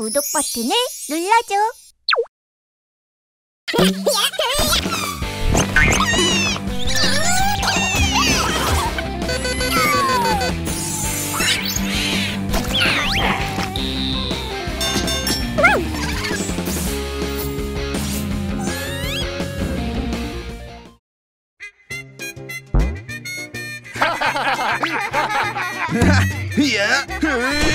구독 버튼을 눌러줘. Yeah.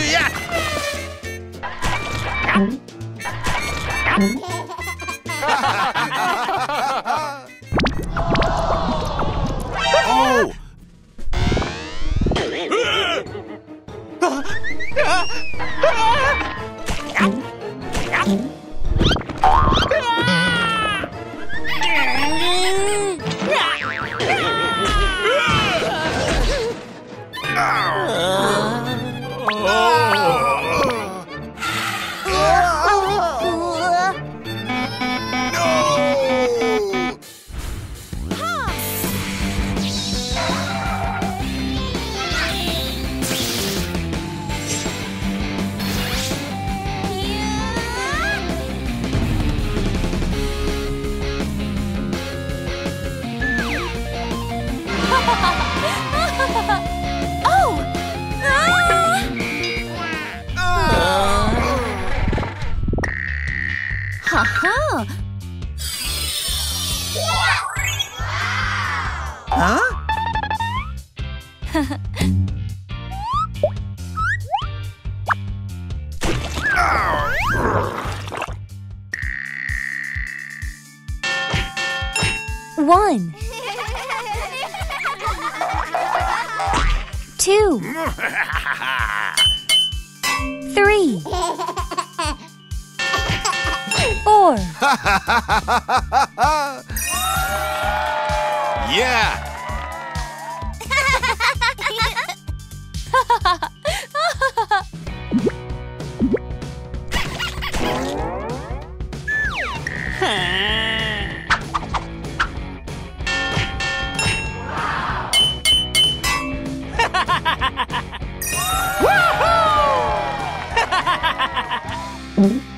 Yeah.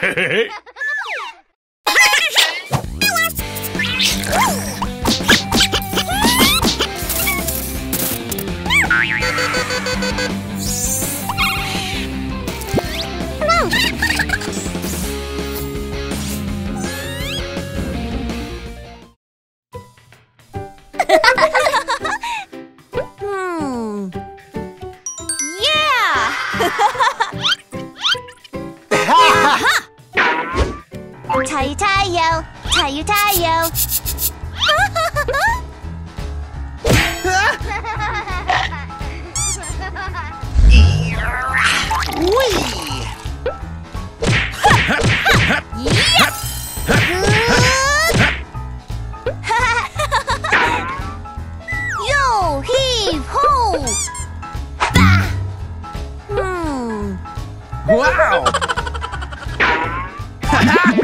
Hehehe tayo! Yo, heave, ho! Hmm. Wow!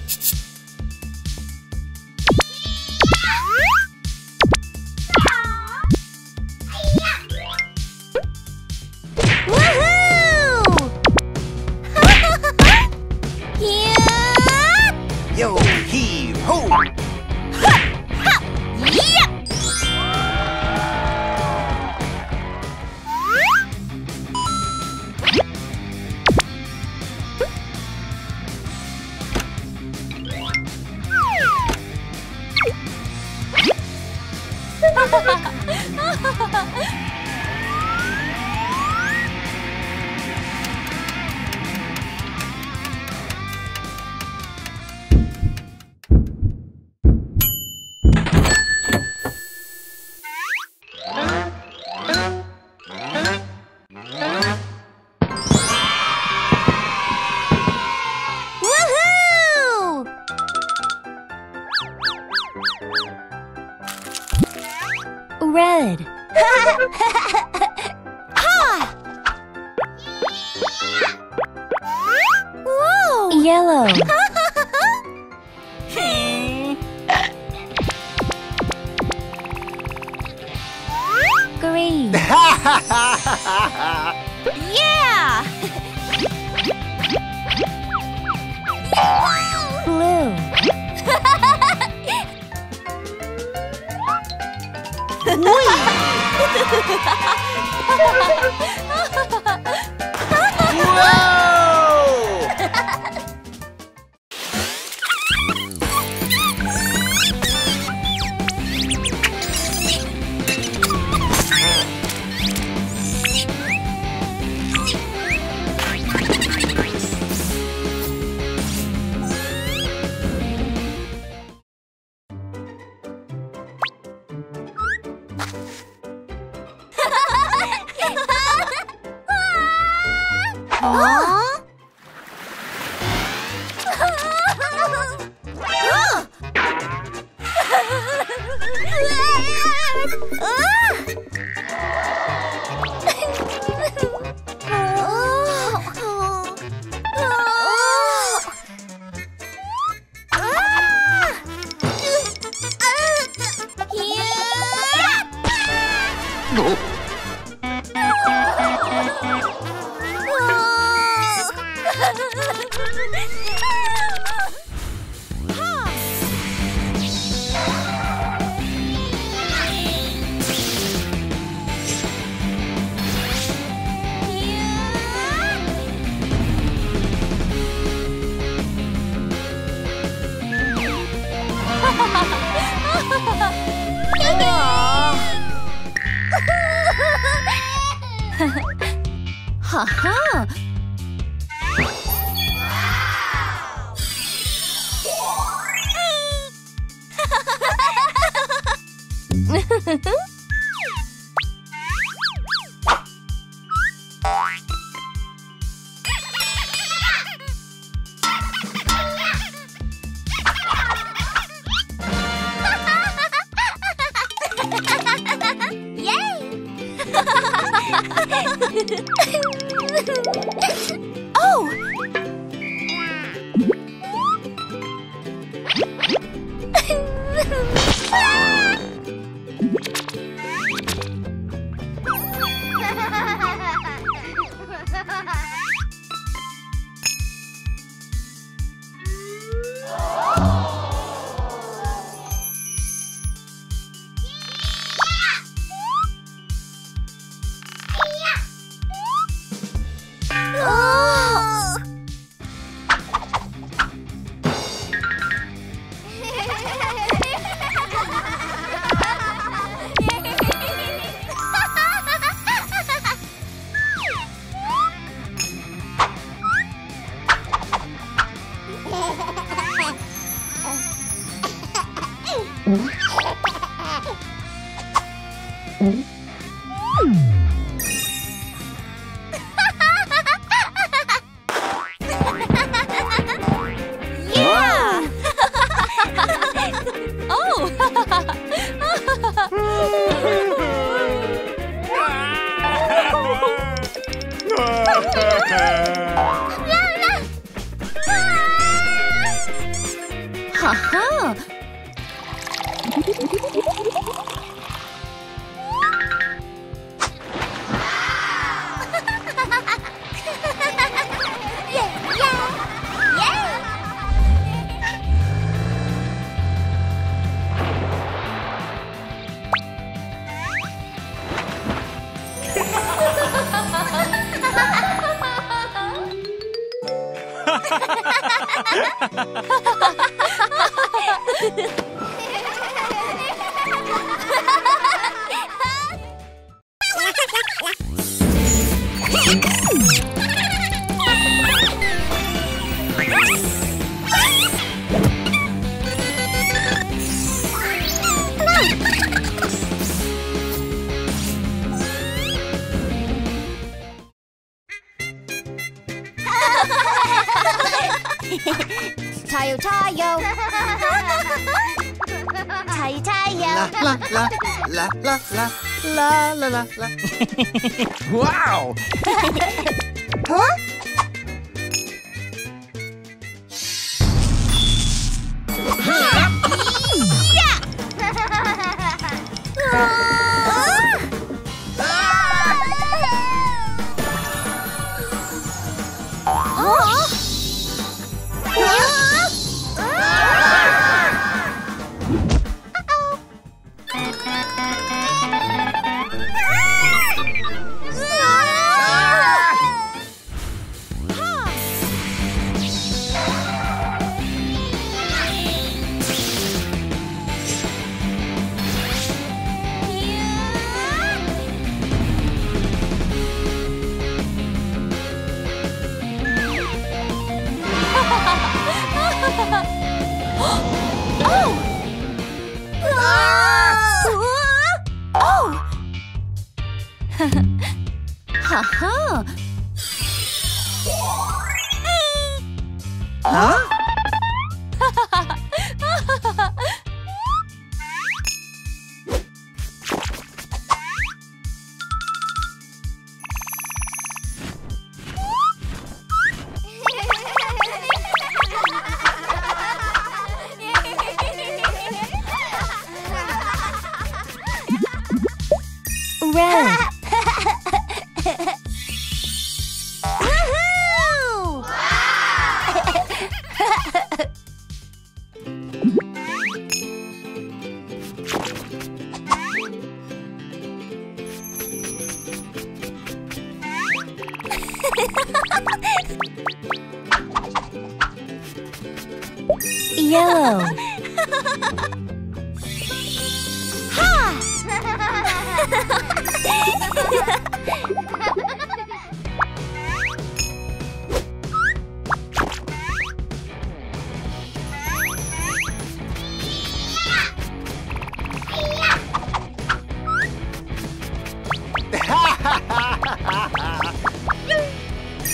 Yellow. Green. yeah! Blue. Whoa! Huh? Ha ha. oh! Oh! Mm. 타요 타요 타요 타요 La la la la la la la la la. Haha. Huh?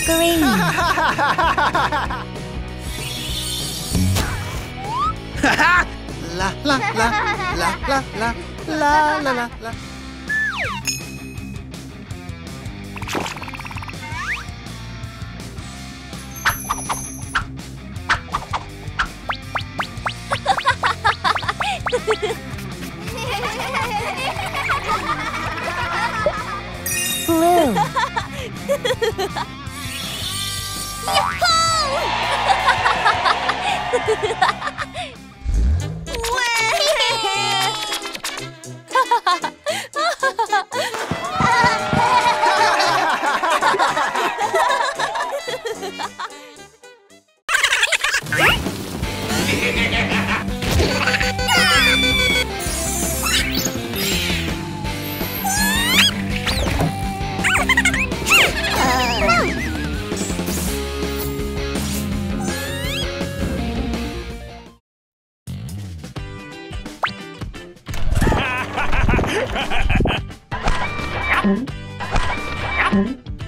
Green. La la la la la la la la la la.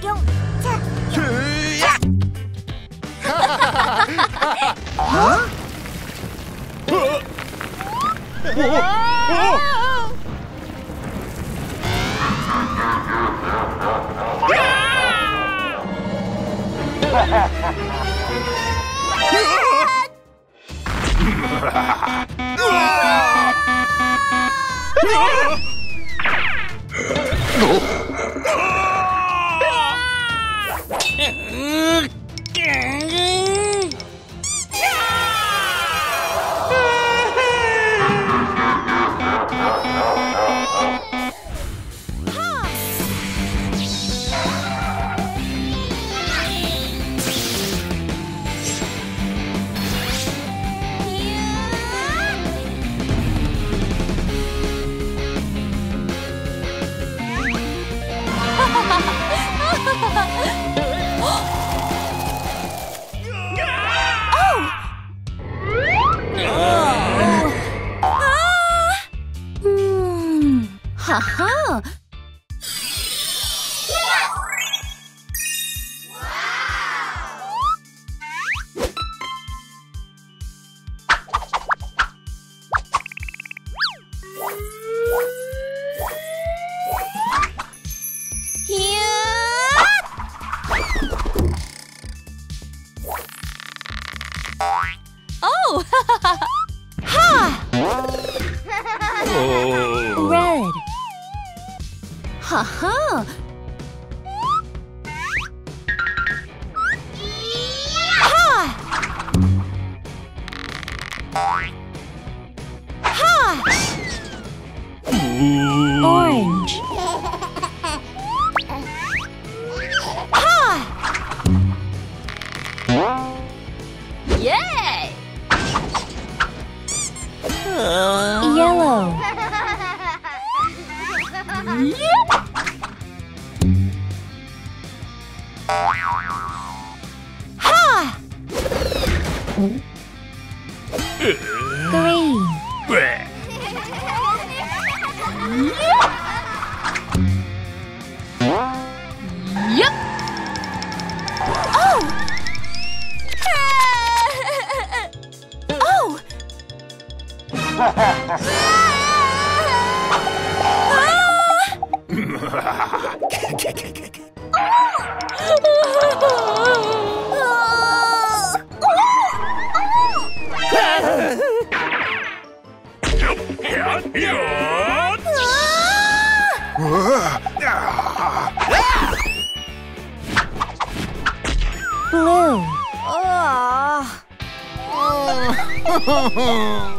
용차. 어? 어? Green. Yep! yep. Oh! oh! Blue. Yep,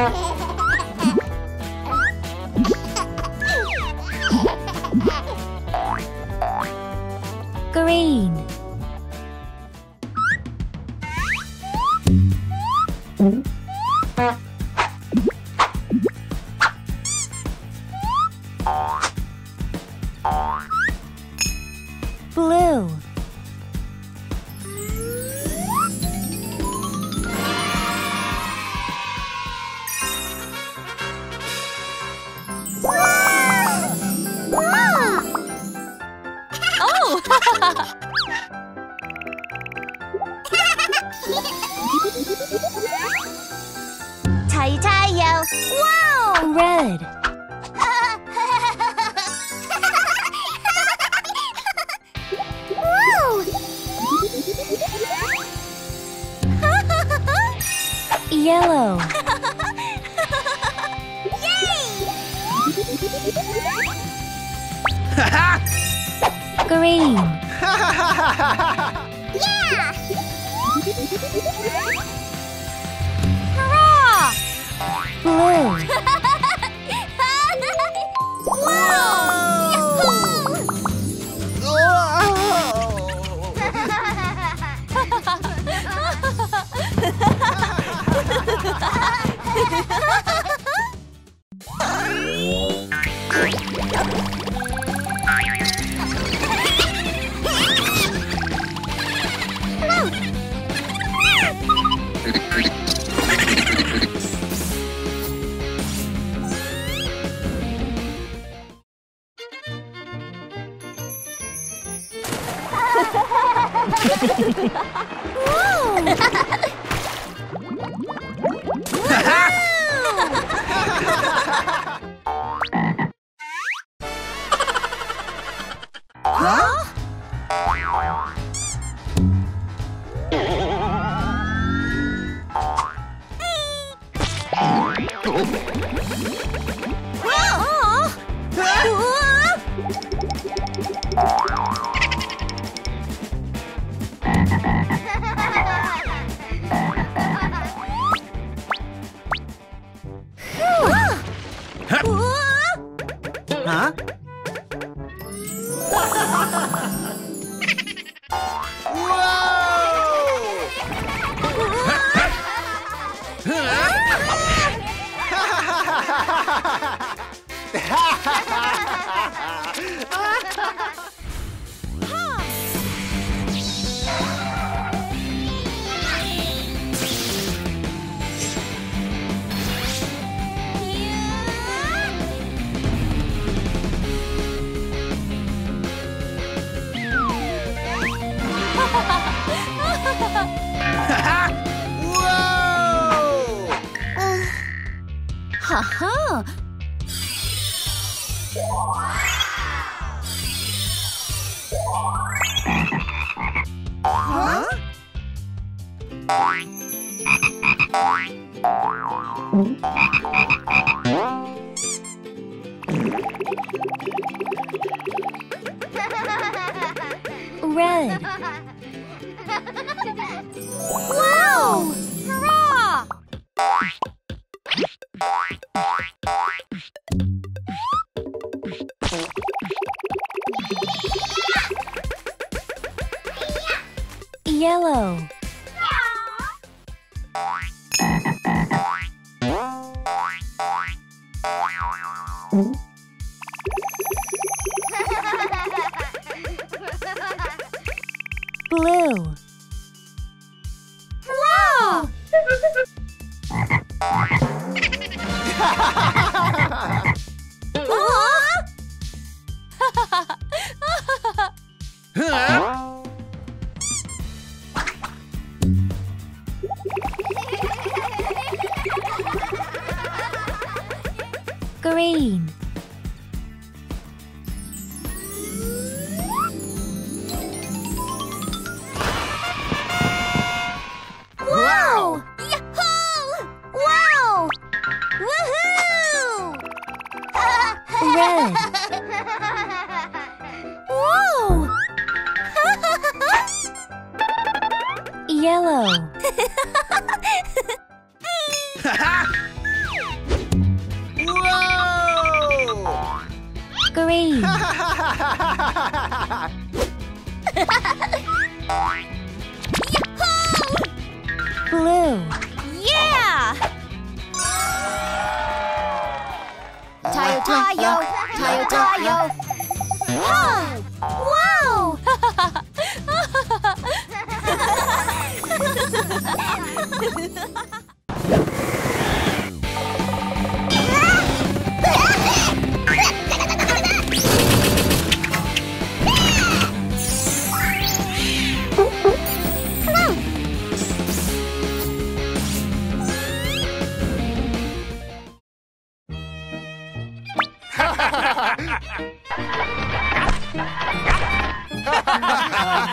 Ha ha ha! Green. Yeah! Hurrah! Blue. Red.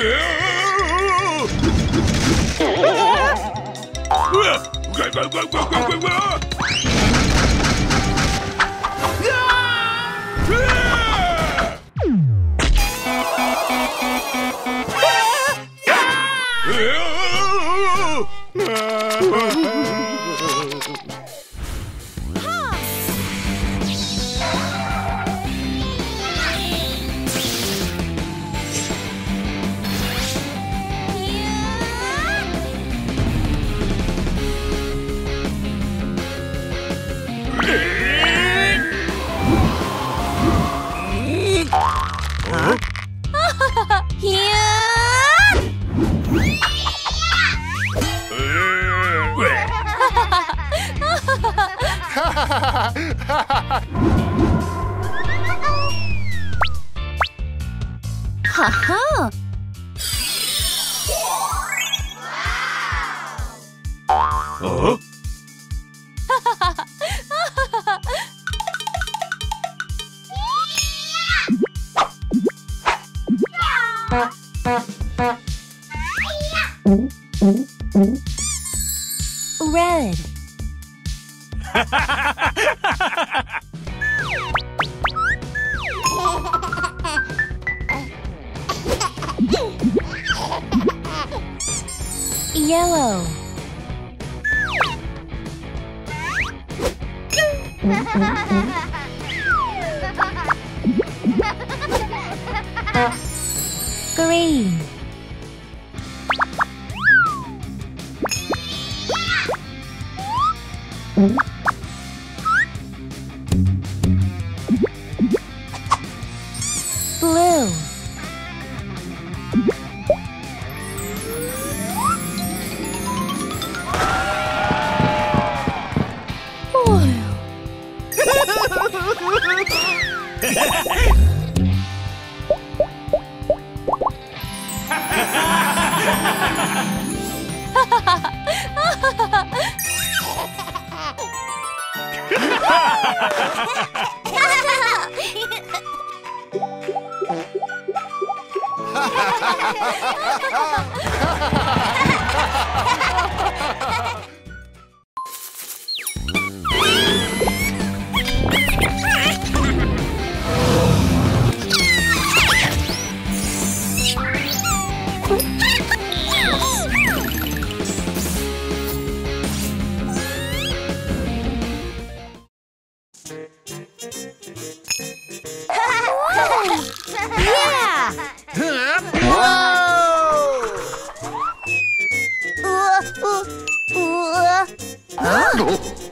하! đúng 呃呃啊？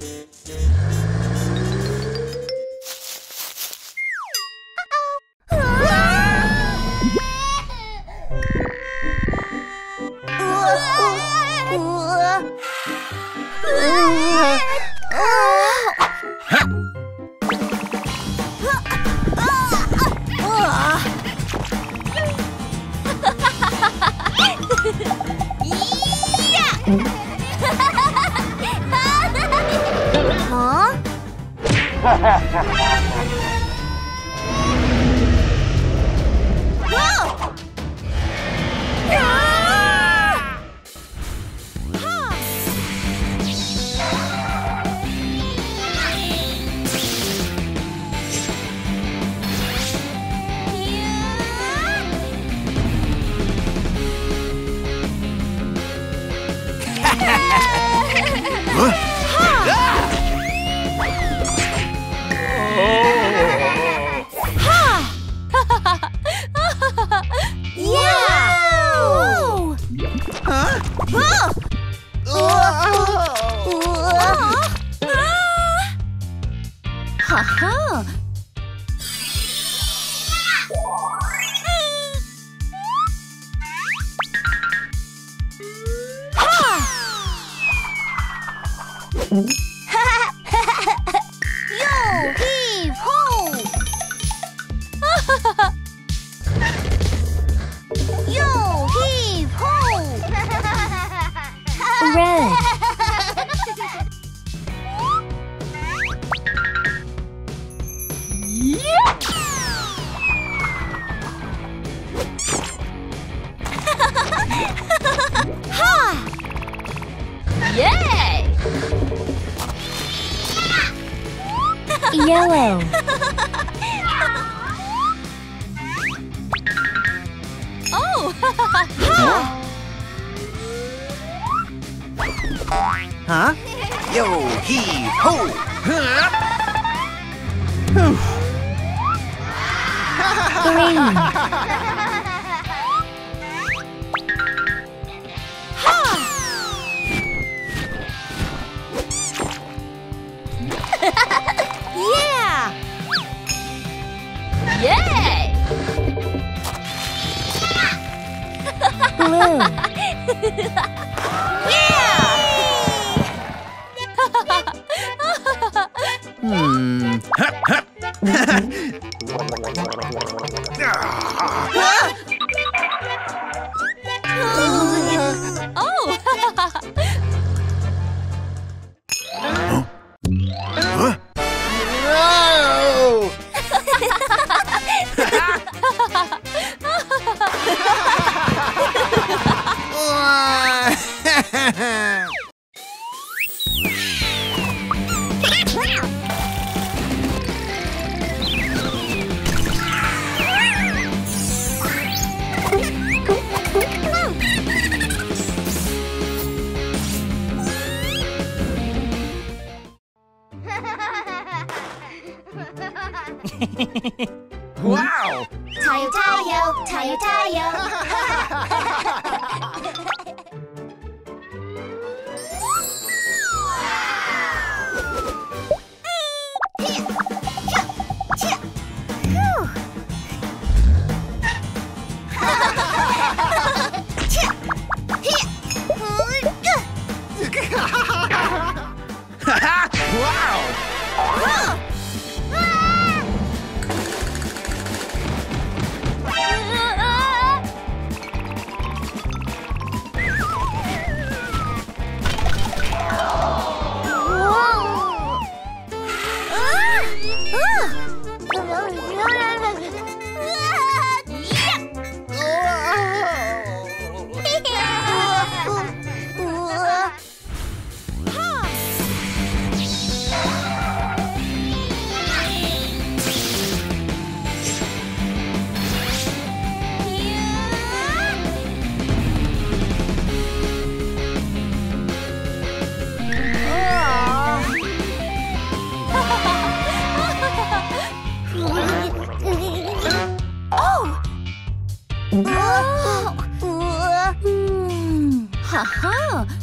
Uh-huh. Aha! Ha! yeah! Yay! Blue. yeah! hmm. wow! Tayo, tayo, tayo, tayo. Ha ha!